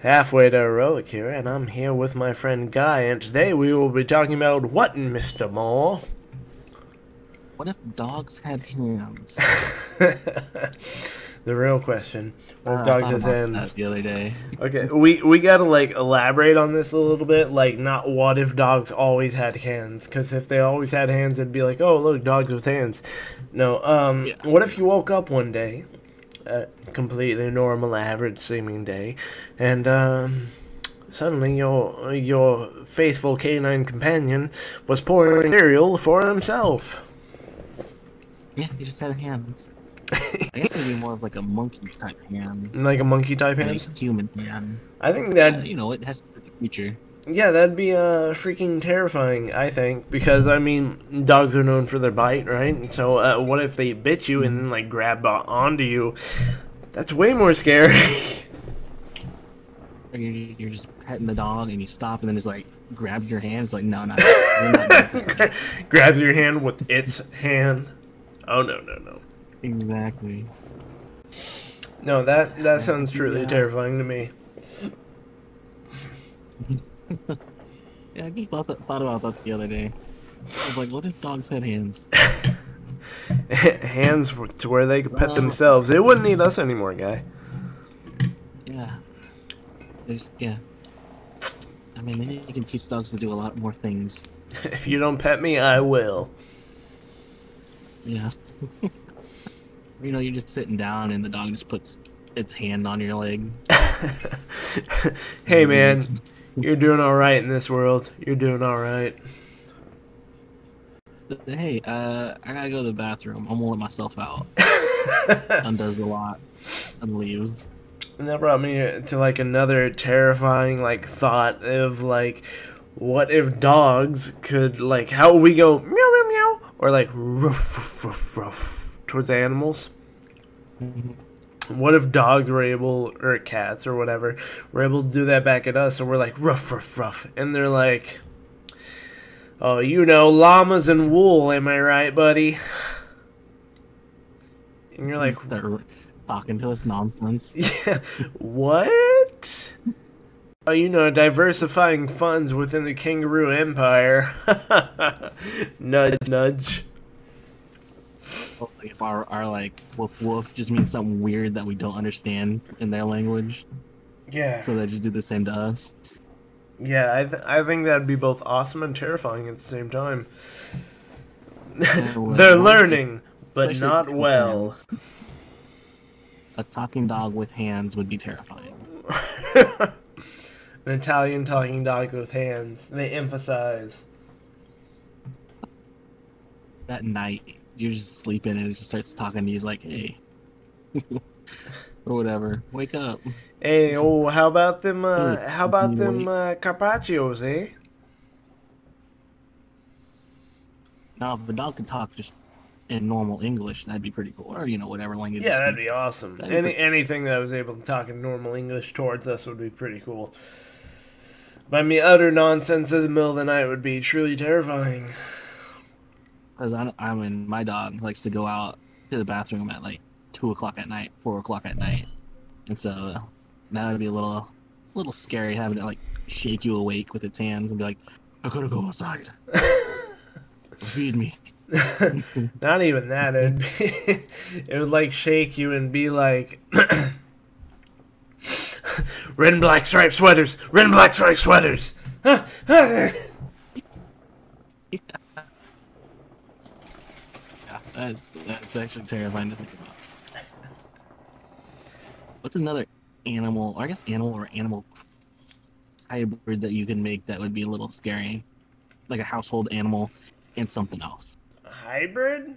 halfway to heroic here, and I'm here with my friend Guy, and today we will be talking about what, Mr. Mole? What if dogs had hands? the real question. What if Uh, dogs about hands? the other day. Okay, we we gotta like elaborate on this a little bit. Like, not what if dogs always had hands? Because if they always had hands, it'd be like, oh look, dogs with hands. No, um, Yeah. what if you woke up one day, a completely normal, average seeming day, and um, suddenly your your faithful canine companion was pouring cereal for himself. Yeah, he just had hands. I guess it'd be more of like a monkey type hand. Like a monkey type Like hands. a human hand. I think Uh, that you know, it has to be the feature. Yeah, that'd be uh freaking terrifying. I think because I mean dogs are known for their bite, right? So uh, what if they bit you and then like grab onto you? That's way more scary. Or you're, you're just petting the dog and you stop and then it's like grab your hand. It's like, no, no. Grabs your hand with its hand. Oh no no no Exactly. no! That that sounds truly Yeah. terrifying to me. Yeah, I just thought, that, thought about that the other day. I was like, what if dogs had hands? Hands to where they could pet Well- themselves. They wouldn't need us anymore, guy. Yeah. There's, yeah. I mean, you can teach dogs to do a lot more things. If you don't pet me, I will. Yeah. you know, you're just sitting down and the dog just puts its hand on your leg. hey man, you're doing all right in this world. You're doing all right. Hey, uh, I gotta go to the bathroom. I'm gonna let myself out. Undoes the lot and leaves. And that brought me to like another terrifying like thought of like, what if dogs could like how we go meow meow meow or like ruff ruff ruff ruff towards animals? What if dogs were able or cats or whatever were able to do that back at us and we're like ruff ruff ruff and they're like, oh you know llamas and wool, am I right, buddy? And you're like, They're talking to us nonsense. yeah. What? Oh, you know, diversifying funds within the kangaroo empire. nudge, nudge. Like, if our, our like woof woof just means something weird that we don't understand in their language, Yeah. so they just do the same to us. yeah, I, th- I think that'd be both awesome and terrifying at the same time. well, They're learning, but not well. hands. A talking dog with hands would be terrifying. An Italian talking dog with hands. They emphasize. That night, you're just sleeping and it just starts talking to you. He's like, hey. or whatever. Wake up. Hey, oh, how about them? Uh, how about them uh, carpaccios, eh? Now, if the dog could talk just in normal English, that'd be pretty cool. Or, you know, whatever language. Yeah, that'd be awesome. That'd Any pretty- anything that was able to talk in normal English towards us would be pretty cool. But I mean, utter nonsense in the middle of the night would be truly terrifying. Because I, I mean, my dog likes to go out to the bathroom at like two o'clock at night, four o'clock at night, and so that would be a little, little scary having it like shake you awake with its hands and be like, "I gotta go outside. Feed me." Not even that. It'd be, it would like shake you and be like, red and black striped sweaters, red and black striped sweaters. Yeah, that, that's actually terrifying to think about. What's another animal, or I guess animal or animal hybrid that you can make that would be a little scary? Like a household animal and something else. A Hybrid?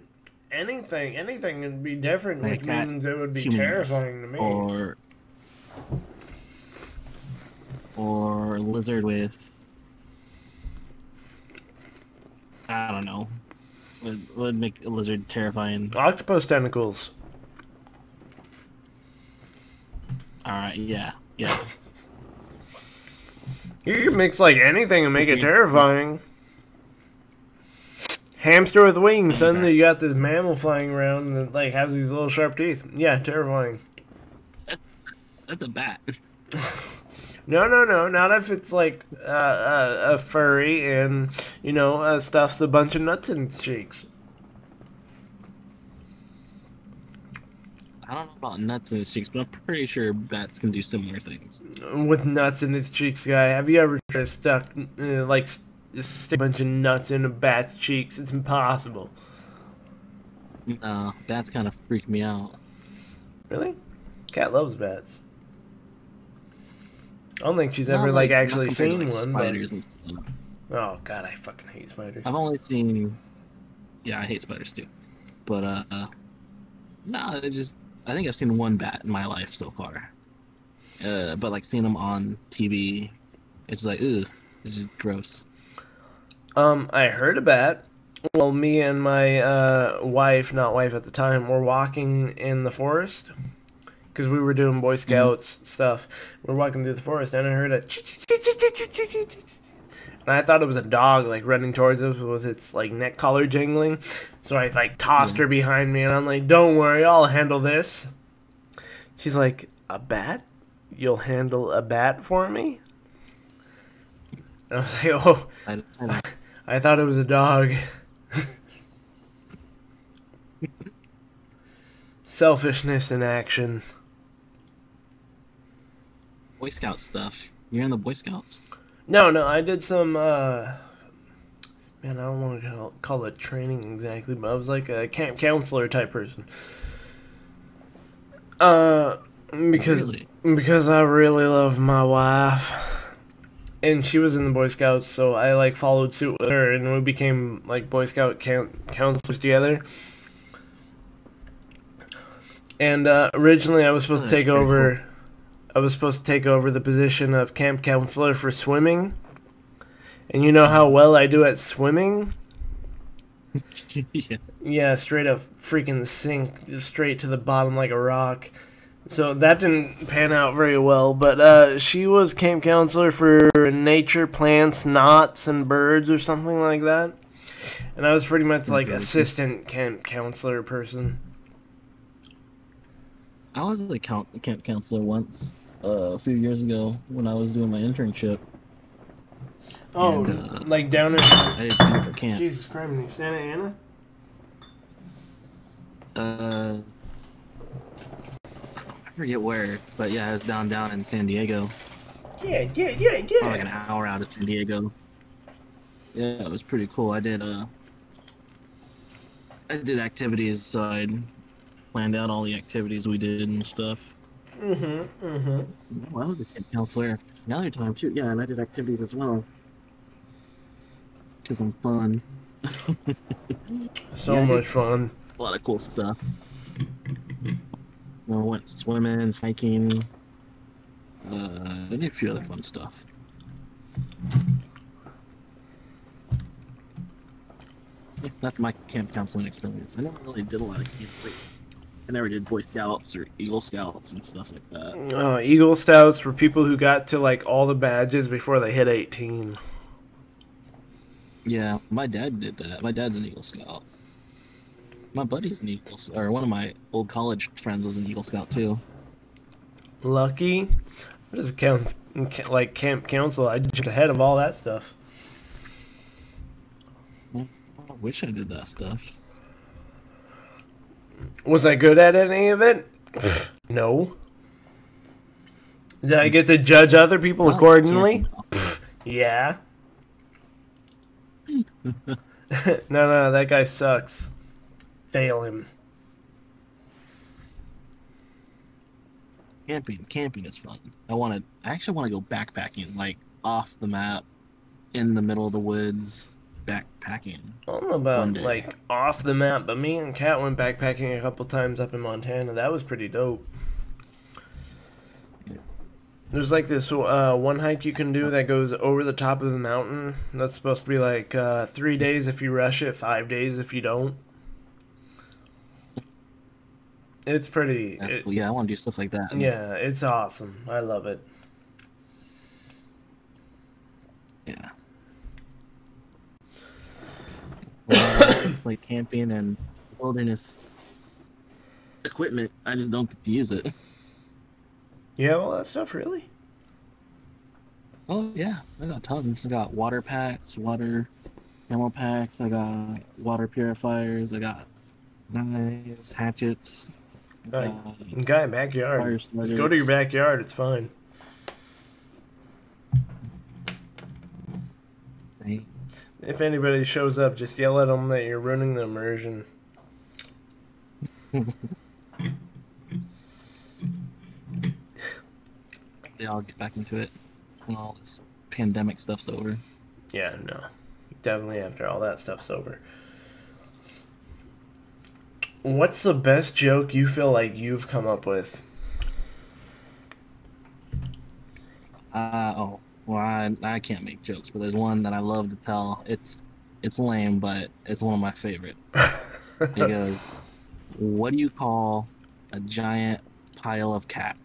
Anything, anything would be different, Like which means it would be terrifying to me. Or or lizard with I don't know. Would, would make a lizard terrifying. Octopus tentacles. Alright, yeah. Yeah. You can mix like anything and make it mm-hmm. terrifying. Hamster with wings. Mm-hmm. Suddenly you got this mammal flying around that like has these little sharp teeth. Yeah, terrifying. That's a bat. No, no, no, not if it's like uh, uh, a furry and you know uh, stuffs a bunch of nuts in its cheeks. I don't know about nuts in its cheeks, but I'm pretty sure bats can do similar things. With nuts in its cheeks, guy. Have you ever tried to stuck uh, like stick a bunch of nuts in a bat's cheeks? It's impossible. No, bats kind of freak me out. Really? Cat loves bats. I don't think she's Not ever like not actually compared to, seen like, one. but- Spiders and stuff. Oh god, I fucking hate spiders. I've only seen. Yeah, I hate spiders too. But uh, uh no, it just I think I've seen one bat in my life so far. Uh, but like seeing them on TV, it's like ugh, it's just gross. Um, I heard a bat. Well, me and my uh, wife, not wife at the time, were walking in the forest because we were doing Boy mm-hmm. Scouts stuff. We're walking through the forest, and I heard a. And I thought it was a dog, like running towards us with its like neck collar jingling. So I like tossed her behind me, and I'm like, "Don't worry, I'll handle this." She's like, "A bat? You'll handle a bat for me?" And I was like, "Oh." I that. I thought it was a dog. Selfishness in action. Boy Scout stuff. You're in the Boy Scouts. No, no, I did some. uh Man, I don't want to call- it training exactly, but I was like a camp counselor type person. Uh, because Really? because I really love my wife, and she was in the Boy Scouts, so I like followed suit with her, and we became like Boy Scout count- counselors together. And uh, originally, I was supposed Oh, to take over. I was supposed to take over the position of camp counselor for swimming. And you know how well I do at swimming? yeah. Yeah, straight up freaking sink straight to the bottom like a rock. So that didn't pan out very well, but uh, she was camp counselor for nature, plants, knots, and birds or something like that. And I was pretty much like assistant camp counselor person. I was a count, camp counselor once, uh, a few years ago when I was doing my internship. Oh, And, uh, like down in I did camp. Jesus Christ, Santa Ana? Uh, I forget where, but yeah, I was down down in San Diego. Yeah, yeah, yeah, yeah. Probably like an hour out of San Diego. Yeah, it was pretty cool. I did uh, I did activities, so I planned out all the activities we did and stuff. Mm-hmm, mm-hmm. Well, I was a camp counselor another time too. Yeah, and I did activities as well. Cause I'm fun. So Yeah, much fun. a lot of cool stuff. I went swimming, hiking. Uh, I did a few other fun stuff. Yeah, that's my camp counseling experience. I never really did a lot of camp. I never did Boy Scouts or Eagle Scouts and stuff like that. Uh, Eagle Scouts were people who got to like all the badges before they hit 18. Yeah, my dad did that. My dad's an Eagle Scout. My buddy's an Eagle, or one of my old college friends was an Eagle Scout too. Lucky. What does count? Like camp council, I jumped ahead of all that stuff. I wish I did that stuff. Was I good at any of it? no. Did I get to judge other people Well, accordingly? Yeah. no, no, that guy sucks. Fail him. Camping, camping is fun. I want to. I actually want to go backpacking, like off the map, in the middle of the woods, backpacking. I don't know about like off the map, but me and Kat went backpacking a couple times up in Montana. That was pretty dope. There's like this uh, one hike you can do that goes over the top of the mountain. That's supposed to be like uh, three days if you rush it, five days if you don't. It's pretty. It- cool. Yeah, I want to do stuff like that. yeah, it's awesome. I love it. Yeah. Well, it's like camping and wilderness equipment. I just don't use it. You have all that stuff, really? Oh yeah, I got tons. I got water packs, water ammo packs. I got water purifiers. I got knives, hatchets. Like, uh, guy, backyard. Just go to your backyard. It's fine. Hey, If anybody shows up, just yell at them that you're ruining the immersion. They all get back into it when all this pandemic stuff's over. Yeah, no. Definitely after all that stuff's over. What's the best joke you feel like you've come up with? Uh oh. Well, I, I can't make jokes, but there's one that I love to tell. It's it's lame, but it's one of my favorite. It goes, "What do you call a giant pile of cats?"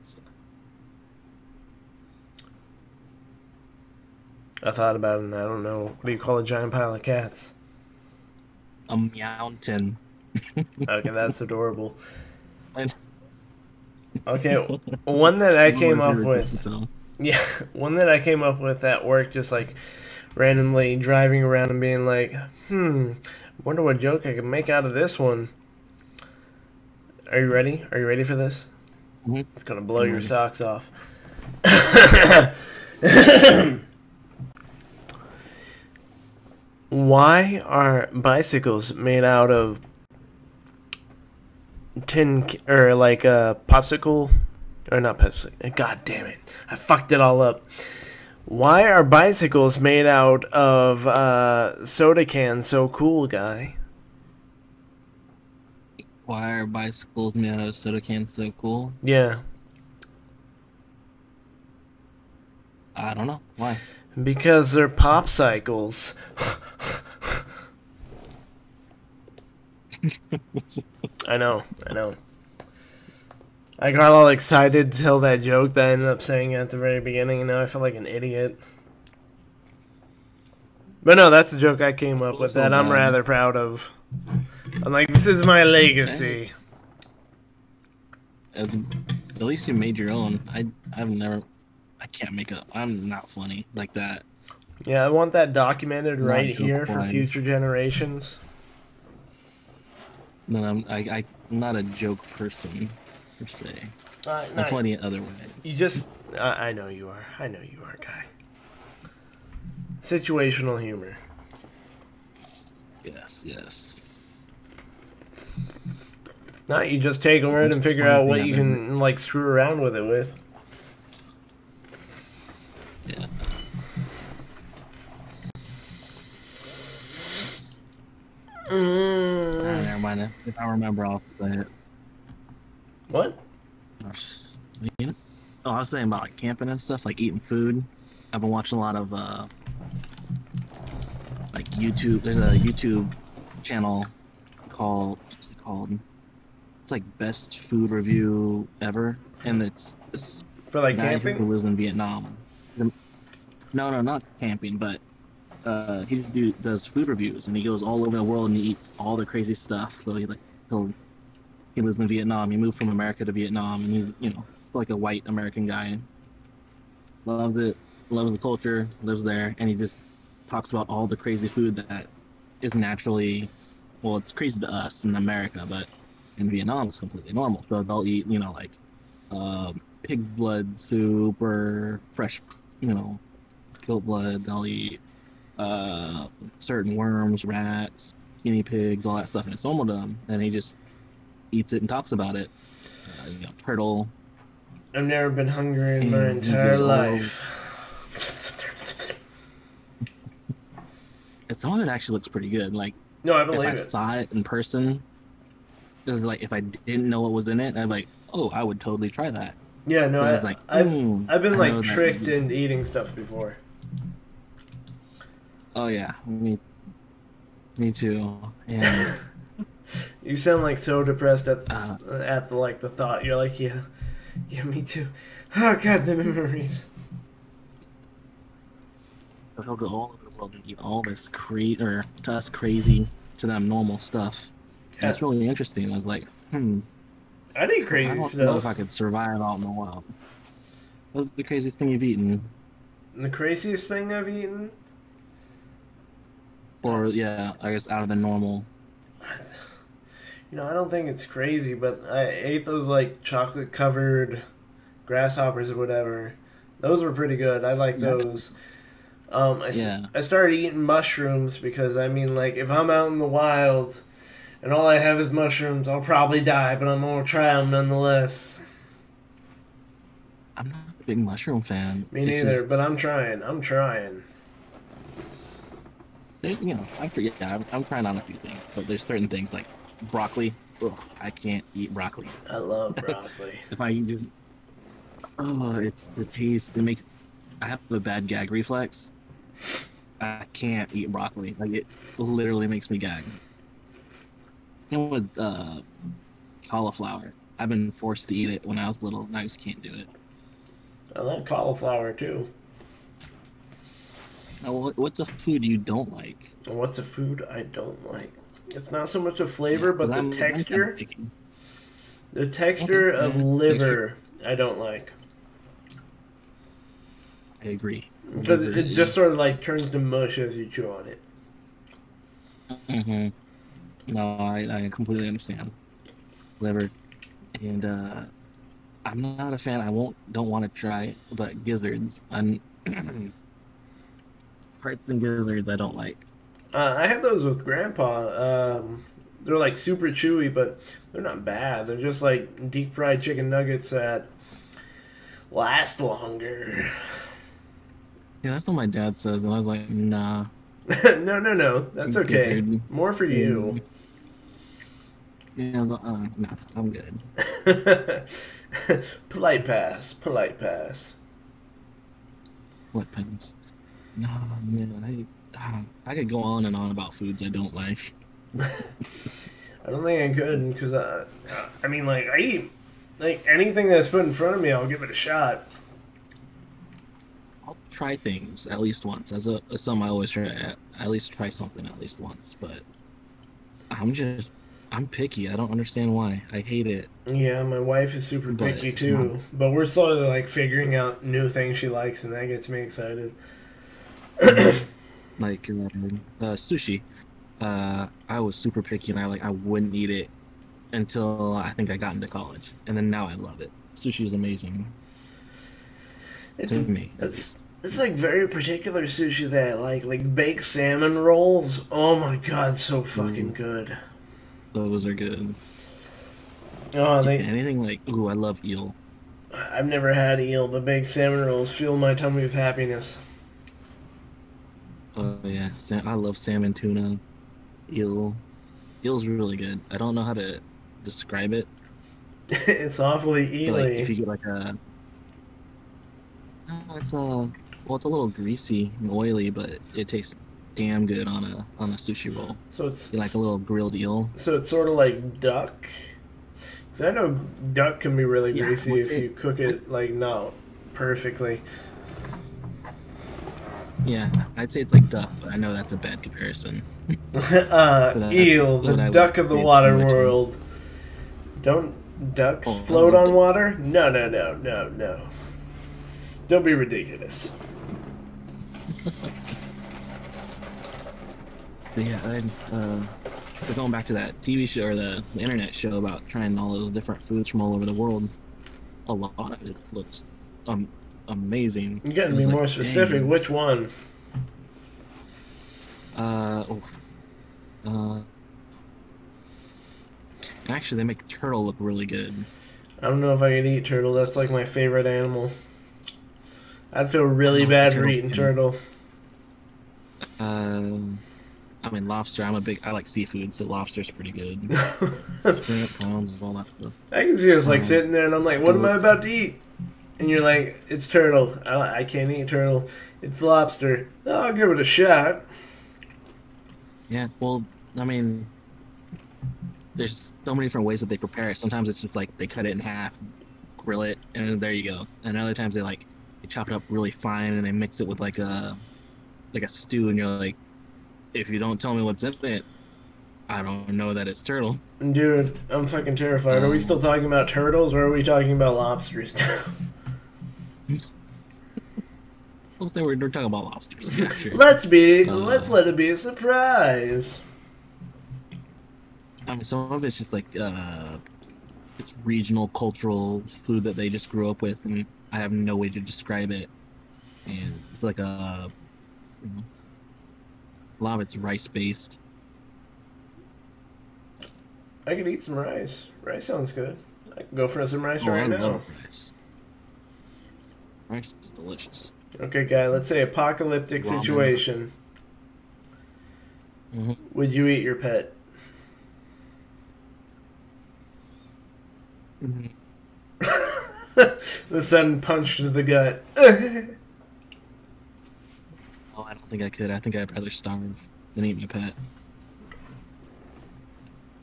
I thought about it and I don't know. What do you call a giant pile of cats? A mountain. Okay, that's adorable. Okay, one that I came up with. To. Yeah, one that I came up with at work, just like randomly driving around and being like, hmm, wonder what joke I can make out of this one. Are you ready? Are you ready for this? Mhm. It's gonna blow I'm your socks off. Why are bicycles made out of tin or like a popsicle or not Pepsi? God damn it! I fucked it all up. Why are bicycles made out of uh, soda cans so cool, guy? Why are bicycles made out of soda cans so cool? Yeah, I don't know. Why? because they're pop cycles. I know, I know. I got all excited to tell that joke that I ended up saying at the very beginning, and now I feel like an idiot. But no, that's a joke I came up with that I'm rather proud of. I'm like, this is my legacy. It's, at least you made your own. I I've never. I can't make a. I'm not funny like that. Yeah, I want that documented Not right here for future generations. No, I'm I, I'm not a joke person per se. Uh, no, funny in other ways. You just, I I know you are. I know you are, guy. Situational humor. Yes, yes. Not you just take a word and figure out what you can like screw around with it with. Yeah. Ah, Mm. never mind. If I remember, I'll say it. What? Oh, I was saying about like camping and stuff, like eating food. I've been watching a lot of uh, like YouTube. There's a YouTube channel called what's it called. It's like best food review ever, and it's For like guy who camping? lives in Vietnam. No, no, not camping, but uh, he just do, does food reviews, and he goes all over the world and he eats all the crazy stuff. So he like he'll he lives in Vietnam. He moved from America to Vietnam, and he's you know like a white American guy. Loves it, loves the culture, lives there, and he just talks about all the crazy food that is naturally, well, it's crazy to us in America, but in Vietnam it's completely normal. So they'll eat, you know, like um, pig blood soup or fresh, you know, goat blood. They'll eat uh, certain worms, rats, guinea pigs, all that stuff, and it's normal to them. And he just eats it and talks about it. Uh, you know, turtle. I've never been hungry in my Mm, entire life. It's some of it actually looks pretty good. Like No, I if believe I it. saw it in person, it was like if I didn't know what was in it, I'd be like, oh, I would totally try that. Yeah, no, I, like, I've, mm, I've been I like tricked just- into eating stuff before. Oh yeah, me, me too. And You sound like so depressed at the, Uh. at the like the thought. You're like, yeah, yeah, me too. Oh god, the memories. But he'll go all over the world and eat all this cra- or to us crazy, to them normal stuff. And it's really interesting. I was like, hmm, I eat I don't know if. I could survive out in the wild. What's the craziest thing you've eaten? the craziest thing I've eaten. Or yeah, I guess out of the normal. You know, I don't think it's crazy, but I ate those like chocolate covered grasshoppers or whatever. Those were pretty good. I like those. Um, I, Yeah. I started eating mushrooms because I mean, like, if I'm out in the wild and all I have is mushrooms, I'll probably die, but I'm gonna try them nonetheless. I'm not a big mushroom fan. Me neither, just- but I'm trying. I'm trying. there's you know I forget. Yeah, I'm, I'm trying on a few things, but there's certain things like broccoli. Ugh, I can't eat broccoli. I love broccoli. If I just oh, it's the taste. It makes I have a bad gag reflex. I can't eat broccoli. Like it literally makes me gag. Same with uh, cauliflower. I've been forced to eat it when I was little, and I just can't do it. I love cauliflower too. Now, what's a food you don't like? What's a food I don't like? It's not so much a flavor, Yeah, but the I'm- I'm kinda texture. The texture Okay, of yeah, liver, I don't like I agree. because it, it just sort of like turns to mush as you chew on it. Mm-hmm. No, I, I completely understand. Liver, and uh, I'm not a fan. I won't don't want to try but gizzards. I'm hearts and gizzards. I don't like. Uh, I had those with Grandpa. Um, they're like super chewy, but they're not bad. They're just like deep fried chicken nuggets that last longer. Yeah, that's what my dad says, and I was like, nah. no, no, no. That's okay. More for you. Yeah, uh, no, I'm good. polite pass. Polite pass. What things? No, man, I I could go on and on about foods I don't like. I don't think I could because uh, I mean, like I eat like anything that's put in front of me, I'll give it a shot. I'll try things at least once. As a as something I always try at, at least try something at least once. But I'm just I'm picky. I don't understand why. I hate it. Yeah, my wife is super But picky too, not- but we're slowly like figuring out new things she likes, and that gets me excited. Like uh, uh, sushi. Uh, I was super picky and I like I wouldn't eat it until I think I got into college, and then now I love it. Sushi is amazing It's to me. it's it's like very particular sushi that like, like baked salmon rolls. Oh my god, so fucking Mm. good. Those are good. Oh, they Anything like ooh, I love eel. I've never had eel. The baked salmon rolls fill my tummy with happiness. Oh yeah, I love salmon tuna, eel. Eel's really good. I don't know how to describe it. it's awfully but, like if you get like a, Uh, it's a well, it's a little greasy and oily, but it tastes damn good on a on a sushi roll. so it's You like a little grilled eel. so it's sort of like duck. Cause I know duck can be really Yeah, greasy if it- you cook it like not perfectly. Yeah, I'd say it's like duck, but I know that's a bad comparison. uh, eel, the duck of the water world. Don't ducks Oh, float on water? No, no, no, no, no. Don't be ridiculous. Yeah, I, uh, going back to that TV show or the, the internet show about trying all those different foods from all over the world, a lot of it looks um, amazing. You gotta be like, more specific. dang. Which one? Uh, oh, uh, actually, they make turtle look really good. I don't know if I could eat turtle. That's like my favorite animal. I'd feel really bad for eating can- turtle. Um, I mean, lobster. I'm a big. I like seafood, so lobster's pretty good. I Shrimp, prawns, all that stuff. I can see us like Um, sitting there, and I'm like, "What am I about to eat?" And you're like, "It's turtle. I, I can't eat turtle. It's lobster. Oh, I'll give it a shot." Yeah, well, I mean, there's so many different ways that they prepare it. Sometimes it's just like they cut it in half, grill it, and there you go. And other times they like they chop it up really fine and they mix it with like a like a stew, and you're like, if you don't tell me what's in it, I don't know that it's turtle. Dude, I'm fucking terrified. Are we Um, still talking about turtles, or are we talking about lobsters now? Well, they were, they were talking about lobsters. Yeah, sure. Let's be. Uh. let's let it be a surprise. I mean, some of it's just like uh, it's regional cultural food that they just grew up with, and I have no way to describe it. And it's like a, you know, a lot of it's rice based. I could eat some rice. Rice sounds good. I can go for some rice Oh, I right now. love rice. Rice is delicious. Okay, guy. Let's say apocalyptic Ramen. situation. Mhm. Would you eat your pet? the sudden punch to the gut. Oh, I don't think I could. I think I'd rather starve than eat my pet.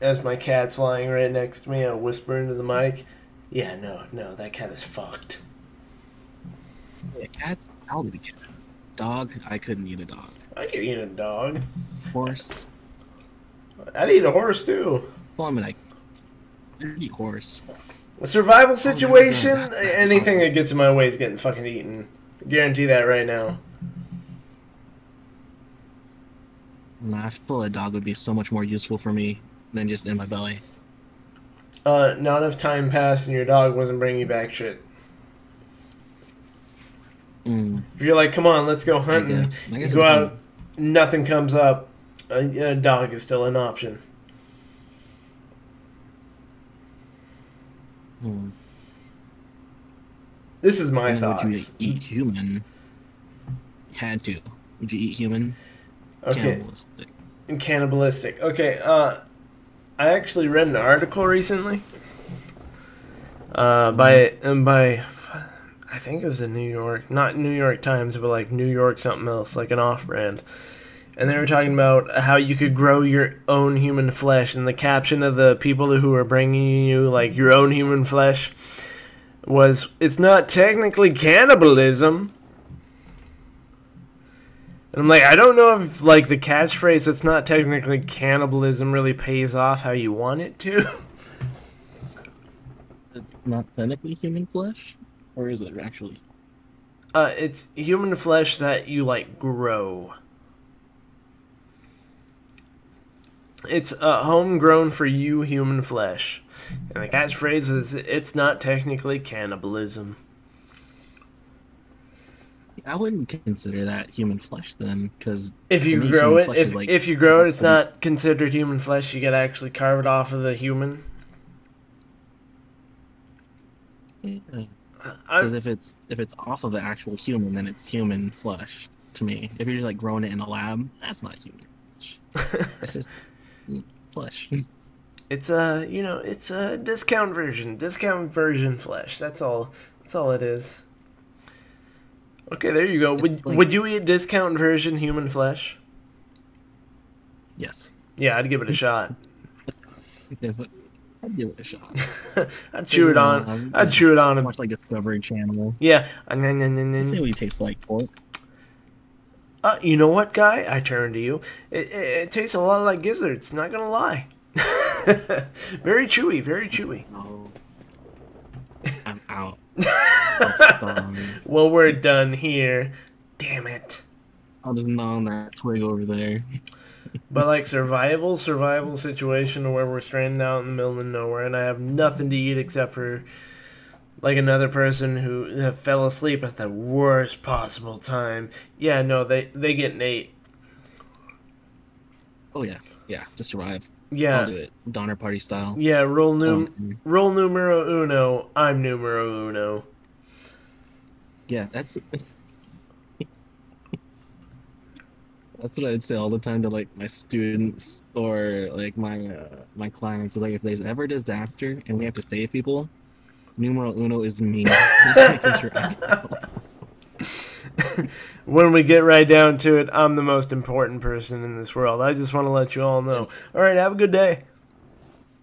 As my cat's lying right next to me, I whisper into the mic. Yeah, no, no, that cat is fucked. Yeah, cats, I'll eat a cat. Dog, I couldn't eat a dog. I could eat a dog. Horse, I'd eat a horse too. well, I mean, I I'd eat horse. A survival there's situation, that- anything that gets in my way is getting fucking eaten. Guarantee that right now. I feel a dog would be so much more useful for me than just in my belly. Uh, not enough time passed and your dog wasn't bringing you back shit. Mm, If you're like, come on, let's go I hunting, guess. I guess go out, nothing comes up, a, a dog is still an option. Hmm. This is my thoughts. Would you eat human? Had to. Would you eat human? Okay, Cannibalistic. and cannibalistic. Okay, uh, I actually read an article recently. Uh, by and by, I think it was in New York, not New York Times, but like New York something else, like an off-brand. And they were talking about how you could grow your own human flesh, and the caption of the people who were bringing you like your own human flesh was, "It's not technically cannibalism." And I'm like, I don't know if like the catchphrase "It's not technically cannibalism" really pays off how you want it to. It's not technically human flesh, or is it actually? Uh, it's human flesh that you like grow. It's uh, homegrown for you human flesh. And the catchphrase is it's not technically cannibalism. I wouldn't consider that human flesh then, because If you me, grow it, if, if you grow it, it's not considered human flesh. You gotta actually carve it off of the human. Because if it's if it's off of the actual human, then it's human flesh to me. If you're just like growing it in a lab, that's not human flesh. It's just flesh. it's a you know it's a discount version, discount version flesh. That's all. That's all it is. Okay, there you go. Would like- would you eat discount version human flesh? yes. Yeah, I'd give it a shot. It- I'd give it a shot. I'd chew it on. I'd chew it on. A, Much like Discovery Channel. yeah. And then, and then, and see what he tastes like pork. uh, you know what, guy? I turn to you. It, it, it tastes a lot like gizzards. Not gonna lie. very chewy. Very chewy. No. I'm out. Well, we're done here. Damn it. I'll just gnaw on that twig over there. But like survival, survival situation where we're stranded out in the middle of nowhere, and I have nothing to eat except for like another person who fell asleep at the worst possible time. Yeah, no, they they get an eight. Oh yeah, yeah, to survive. I'll do it. Donner party style. yeah. Roll num Um, roll numero uno. I'm numero uno. yeah, that's that's what I'd say all the time to like my students or like my uh, my clients. Like if there's ever a disaster and we have to save people, numero uno is me. Making sure I- when we get right down to it, I'm the most important person in this world. I just want to let you all know. All right, have a good day.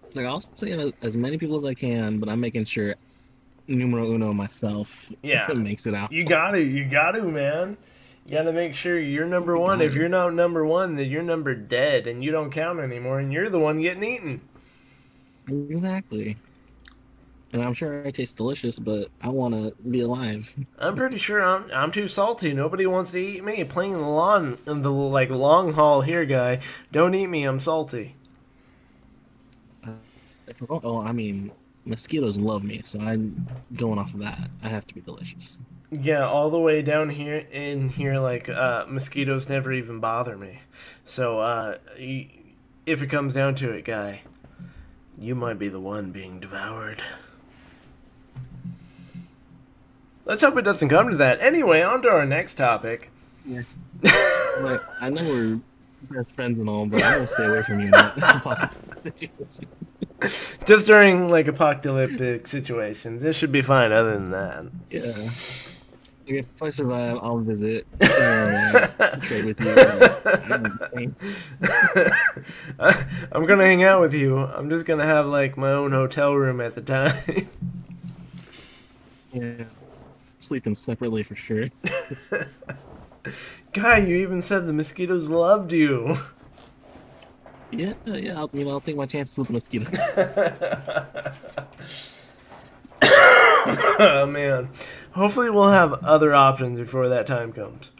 It's like I'll save as many people as I can, but I'm making sure numero uno myself Yeah. makes it out. You got to, you got to, man. You got to make sure you're number one. If you're not number one, then you're number dead, and you don't count anymore, and you're the one getting eaten. Exactly. And I'm sure I taste delicious, but I want to be alive. I'm pretty sure I'm I'm too salty. Nobody wants to eat me. Playing the long the like long haul here, guy. Don't eat me. I'm salty. Oh, oh, I mean, mosquitoes love me, so I'm going off of that. I have to be delicious. Yeah, all the way down here in here, like uh, mosquitoes never even bother me. So uh, if it comes down to it, guy, you might be the one being devoured. Let's hope it doesn't come to that. Anyway, on to our next topic. Yeah. Like, I know we're best friends and all, but I'm gonna stay away from you. in that situation. Just during like apocalyptic situations, this should be fine. Other than that, yeah. If I survive, I'll visit. Uh, trade with you. I'm gonna hang out with you. I'm just gonna have like my own hotel room at the time. Yeah. Sleeping separately for sure. Guy, you even said the mosquitoes loved you. Yeah, yeah. I'll, you know, I'll take my chances with the mosquito. oh man. Hopefully we'll have other options before that time comes.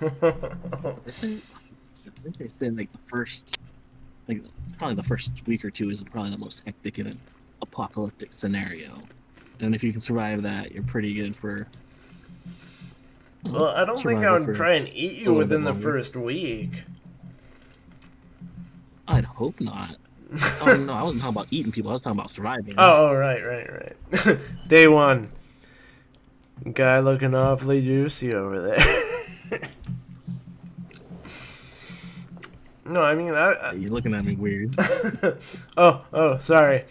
Say, I think they said like the first, like probably the first week or two is probably the most hectic in an apocalyptic scenario, and if you can survive that, you're pretty good for. well, I don't think I would try and eat you within the first week. I'd hope not. Oh no, I wasn't talking about eating people. I was talking about surviving. Oh, oh, right, right, right. Day one. Guy looking awfully juicy over there. no, I mean, I, I, You're looking at me weird. oh, oh, sorry.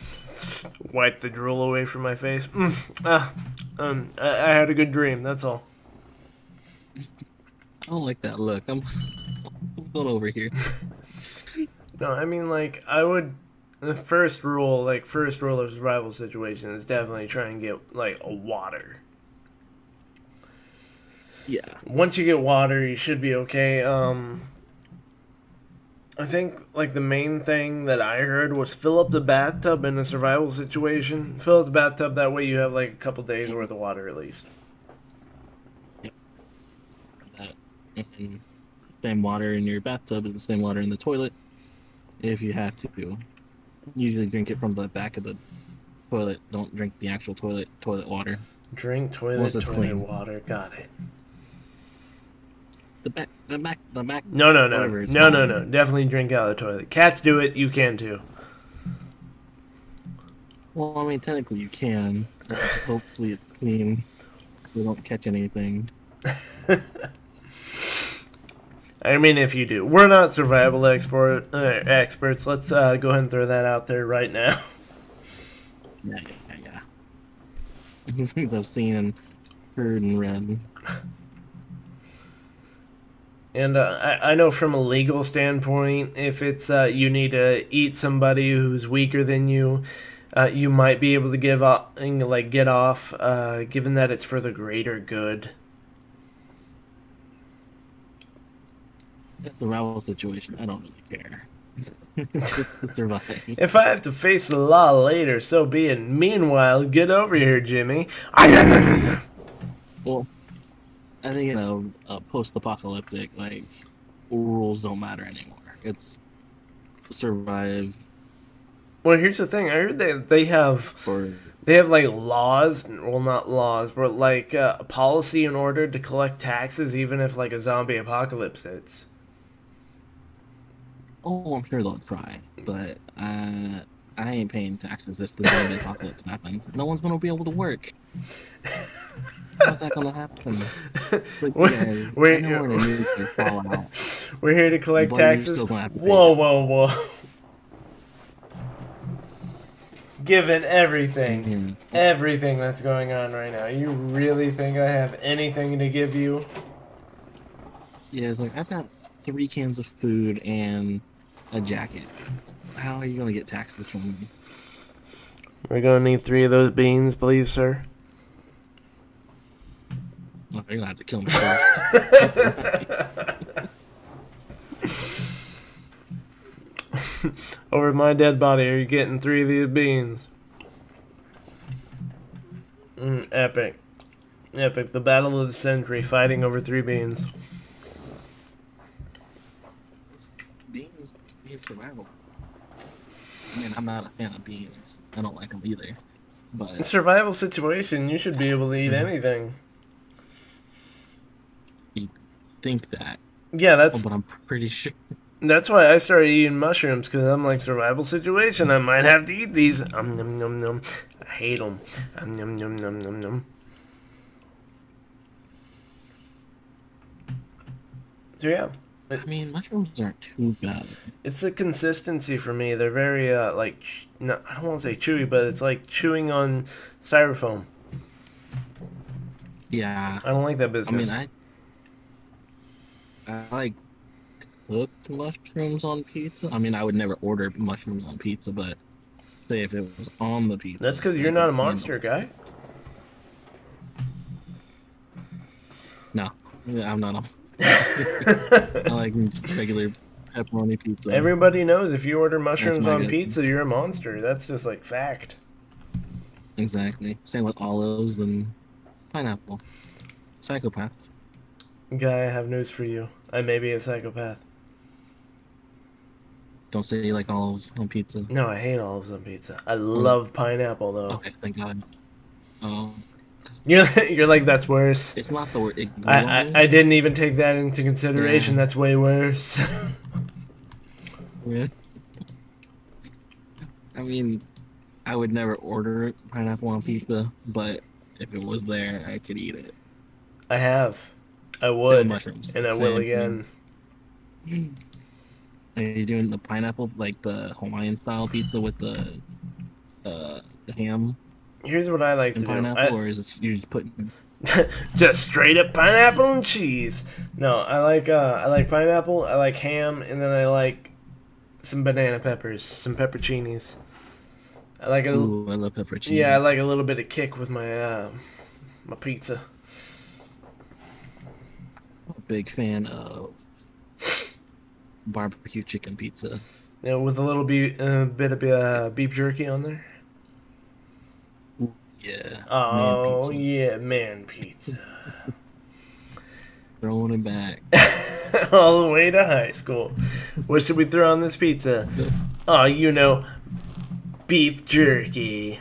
Wipe the drool away from my face. Mm, ah, um, I, I had a good dream. That's all. I don't like that look. I'm, I'm going over here. No, I mean, like, I would. The first rule, like, first rule of survival situation is definitely try and get, like, a water. Yeah. Once you get water, you should be okay. Um, I think, like, the main thing that I heard was fill up the bathtub in a survival situation. Fill up the bathtub, that way you have, like, a couple days worth of water at least. that and same water in your bathtub is the same water in the toilet if you have to usually drink it from the back of the toilet don't drink the actual toilet toilet water Drink toilet, toilet clean. water. Got it. the back the back the back No, no, no. No, no, no. Definitely drink out of the toilet. Cats do it. You can too. well i mean technically you can hopefully it's clean so they don't catch anything I mean, if you do. We're not survival expert, uh, experts. Let's uh, go ahead and throw that out there right now. yeah yeah yeah, i've seen and heard and read And uh, I, I know from a legal standpoint, if it's uh, you need to eat somebody who's weaker than you, uh, you might be able to give off, like get off, uh, given that it's for the greater good. it's a survival situation i don't really care Just to survive If I have to face the law later, so be it. Meanwhile, get over here, Jimmy. Well, I think you know, uh, post-apocalyptic, like rules don't matter anymore. It's survive Well, here's the thing. I heard that they have for they have like laws. Well, not laws, but like uh, a policy in order to collect taxes, even if like a zombie apocalypse hits. Oh, I'm sure they'll try, but uh, I ain't paying taxes if the zombie apocalypse happens. No one's gonna be able to work. How's that gonna happen? We're- yeah, we're- we're. We're here to collect But taxes. still gonna have to pay Whoa, whoa, whoa! Given everything, Mhm. everything that's going on right now, you really think I have anything to give you? Yeah, it's like I've got three cans of food and a jacket. How are you gonna get taxes from me? We're gonna need three of those beans, please, sir. Well, you're gonna have to kill me first. Over my dead body, are you getting three of these beans? Mm, epic. Epic. The battle of the century, fighting over three beans. Survival. I mean, I'm not a fan of beans. I don't like them either. But In Survival situation, you should be able to eat Mhm. anything. think that. Yeah, that's but I'm pretty sure. that's why I started eating mushrooms because I'm like survival situation. I might have to eat these. Um, num, num, num. I hate them. Um, num, num, num, num, num. So yeah, I mean, mushrooms aren't too bad. it's the consistency for me. They're very uh like ch- no, I don't want to say chewy, but it's like chewing on styrofoam. Yeah. I don't like that business. I mean, I. I like cooked mushrooms on pizza. I mean, I would never order mushrooms on pizza, but say if it was on the pizza. That's because you're not a monster guy. No, yeah, I'm not a. I like regular pepperoni pizza. Everybody knows if you order mushrooms on pizza, you're a monster. That's just like fact. Exactly. Same with olives and pineapple. Psychopaths. Guy, I have news for you. I may be a psychopath. Don't say you like olives on pizza. No, I hate olives on pizza. I love pineapple though. Okay, thank God. Oh, You're, you're like that's worse. it's not the word. It, I, I, I didn't even take that into consideration. Yeah. That's way worse. Yeah. I mean, I would never order pineapple on pizza, but if it was there, I could eat it. I have. I would. mushrooms. And I will again. Are you doing the pineapple, like the Hawaiian style pizza with the uh the ham Here's what I like and to do. pineapple, or is it you just putting? just straight up pineapple and cheese. No, I like uh, I like pineapple. I like ham, and then I like some banana peppers, some pepperoncinis. I like a Ooh, I love pepper cheese. yeah, I like a little bit of kick with my uh, my pizza. I'm a big fan of barbecue chicken pizza. Yeah, with a little be- uh, bit of uh, beef jerky on there. Yeah. man Oh pizza. yeah, man pizza. Throwing it back. All the way to high school. What should we throw on this pizza? Oh, you know, beef jerky.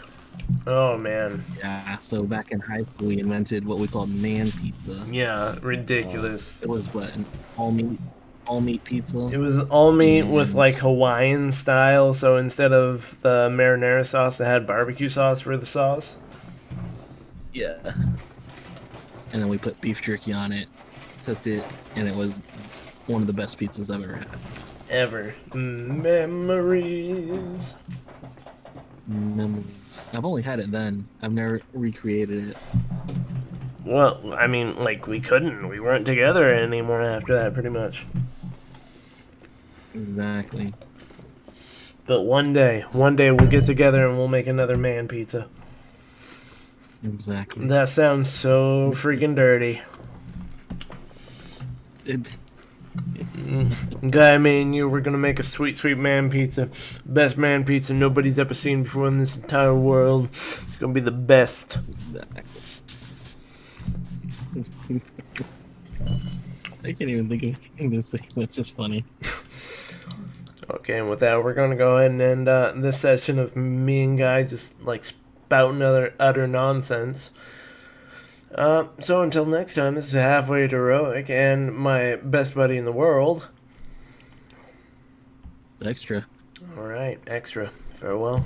Oh man, Yeah. So back in high school, we invented what we called man pizza. yeah, ridiculous. Uh, it was what an all meat, all meat pizza. It was all meat with like Hawaiian style, so instead of the marinara sauce, it had barbecue sauce for the sauce. Yeah. And then we put beef jerky on it, cooked it, and it was one of the best pizzas I've ever had. Ever. Memories. Memories. I've only had it then. I've never recreated it. Well, I mean, like, we couldn't. We weren't together anymore after that, pretty much. Exactly. But one day, one day we'll get together and we'll make another man pizza. Exactly. That sounds so freaking dirty. It, Guy, me and you, we're gonna make a sweet, sweet man pizza. Best man pizza nobody's ever seen before in this entire world. It's gonna be the best. exactly. I can't even think of anything to say. That's just funny. Okay, and with that, we're gonna go ahead and end uh, this session of me and Guy just like spouting other utter nonsense. Uh, so until next time, this is halfway to heroic and my best buddy in the world. Extra. All right, extra. Farewell.